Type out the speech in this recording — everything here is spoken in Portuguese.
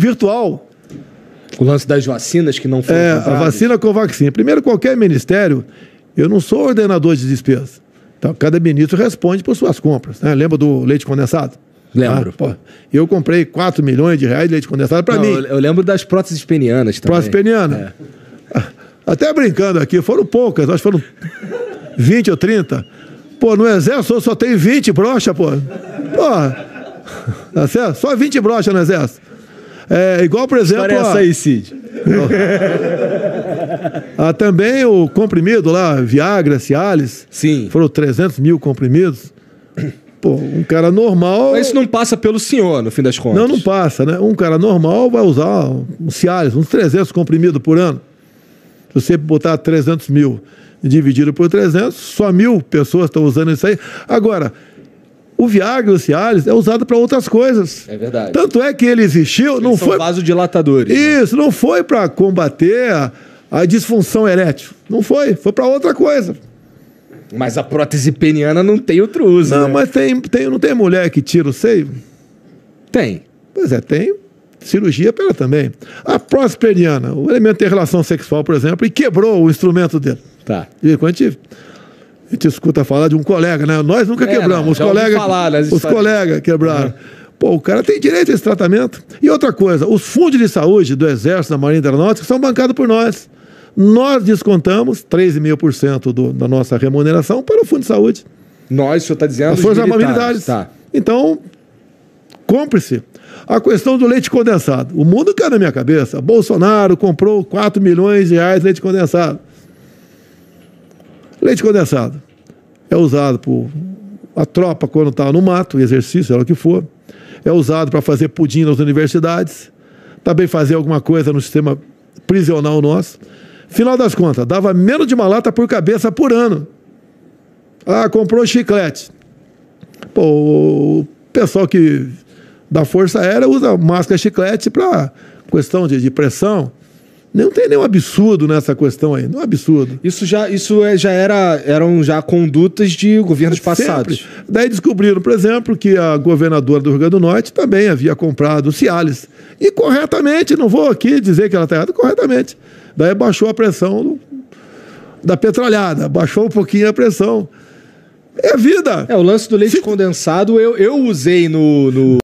virtual. O lance das vacinas que não foram É, a compradas. vacina Covaxin. Primeiro, qualquer ministério, eu não sou ordenador de despesa. Então, cada ministro responde por suas compras. né? Lembra do leite condensado? Lembro. Ah, pô, eu comprei 4 milhões de reais de leite condensado para mim. eu, eu lembro das próteses penianas também. Próxima peniana. Até brincando aqui, foram poucas, acho que foram 20 ou 30. Pô, no exército só tem 20 brochas, pô. Pô, tá certo? Só 20 brochas no exército. É, igual, por exemplo. Olha essa a- aí, Cid. Ah, também o comprimido lá, Viagra, Cialis. Sim. Foram 300 mil comprimidos. Pô, um cara normal. Mas isso não passa pelo senhor, no fim das contas. Não, não passa, né? Um cara normal vai usar um Cialis, uns 300 comprimidos por ano. Se você botar 300 mil dividido por 300, só mil pessoas estão usando isso aí. Agora, o Viagra e o Cialis é usado para outras coisas. É verdade. Tanto é que ele existiu, não São foi. vasodilatadores. né? Isso, não foi para combater a, a disfunção erétil. Não foi, foi para outra coisa. Mas a prótese peniana não tem outro uso. Não, né? mas tem, tem, não tem mulher que tira o seio? Tem. Pois é, tem cirurgia para ela também. A próstata peniana, o elemento tem relação sexual, por exemplo, e quebrou o instrumento dele. Tá. E quando gente, a gente escuta falar de um colega, né? Nós nunca É, quebramos, não, os colegas, nas os quebraram. Pô, o cara tem direito a esse tratamento. E outra coisa, os fundos de saúde do Exército, da Marinha da Aeronáutica, são bancados por nós. Nós descontamos 3,5% do- da nossa remuneração para o fundo de saúde. Nós, o senhor está dizendo. As Forças Militares. Tá. Então, compre-se. A questão do leite condensado. O mundo cai na minha cabeça. Bolsonaro comprou 4 milhões de reais de leite condensado. Leite condensado é usado por a tropa quando está no mato, exercício, seja o que for. É usado para fazer pudim nas universidades. Também fazer alguma coisa no sistema prisional nosso. Final das contas, dava menos de uma lata por cabeça por ano. Ah, comprou chiclete. Pô, o pessoal que da Força Aérea usa máscara chiclete para questão de, de pressão. Não tem nenhum absurdo nessa questão aí, não é um absurdo. Isso já, isso é, já era, eram já condutas de governos passados. Sempre. Daí descobriram, por exemplo, que a governadora do Rio Grande do Norte também havia comprado o Cialis. E corretamente, não vou aqui dizer que ela está errada, corretamente. Daí baixou a pressão do- da petralhada, baixou um pouquinho a pressão. É vida. É, o lance do leite condensado eu, eu usei no, no,